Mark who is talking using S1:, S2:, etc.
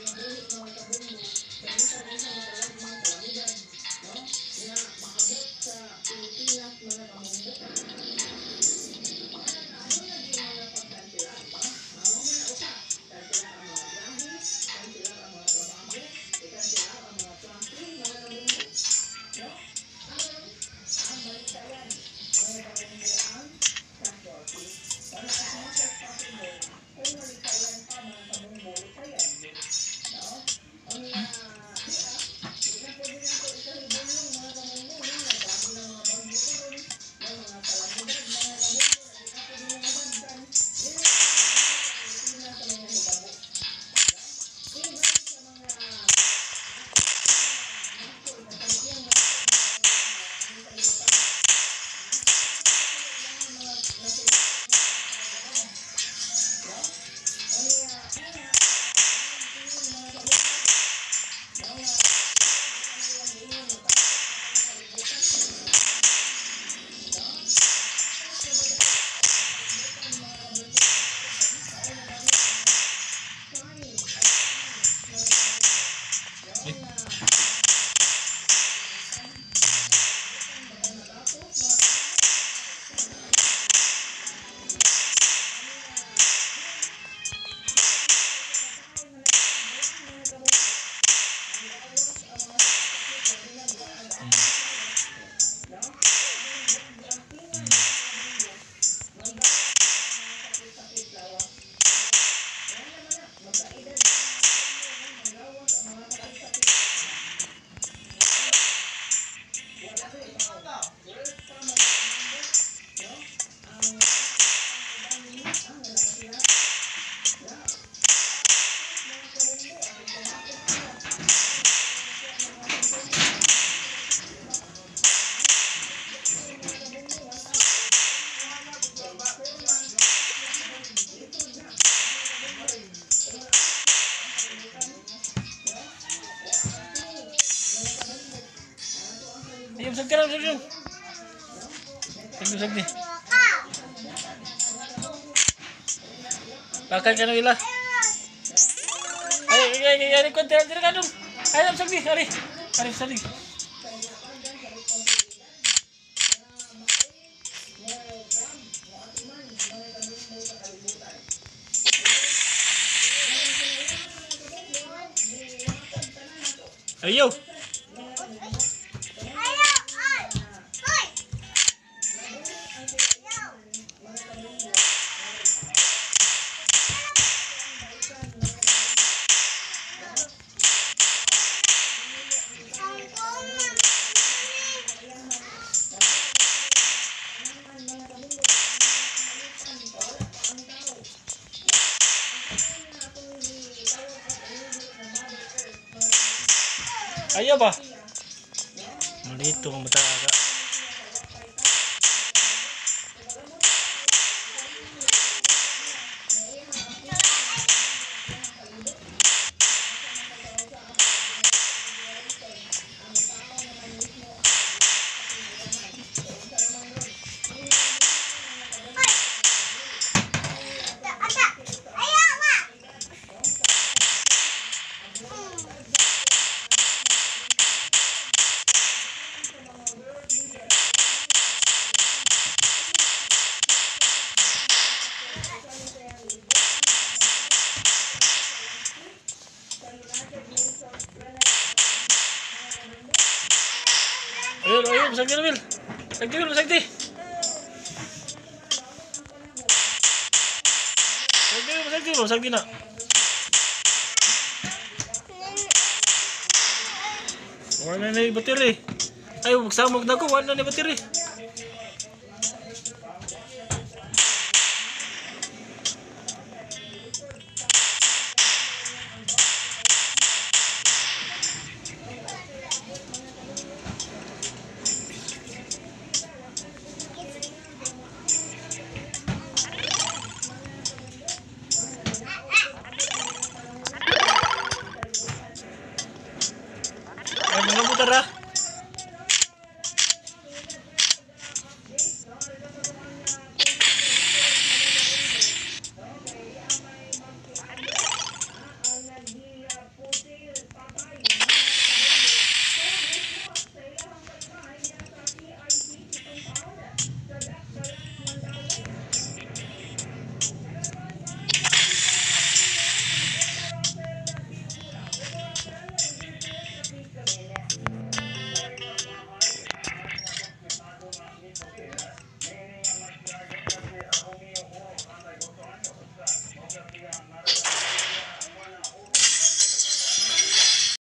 S1: Mm-hmm. Sagdi na, sagdi. Sagdi, sagdi. Bakal ila. Ay, ay, ay, ay, konti, ay, diri ka dong. Ay, ay, sagdi, ari. Ari, sagdi. Ayo. Ayo ba? Malito ang mata Masag na, Will. Masag na, Will. Masag na. Masag na, masag na. Masag na. Wala na ni. Ay, magsamog na ko. Wala na ni battery.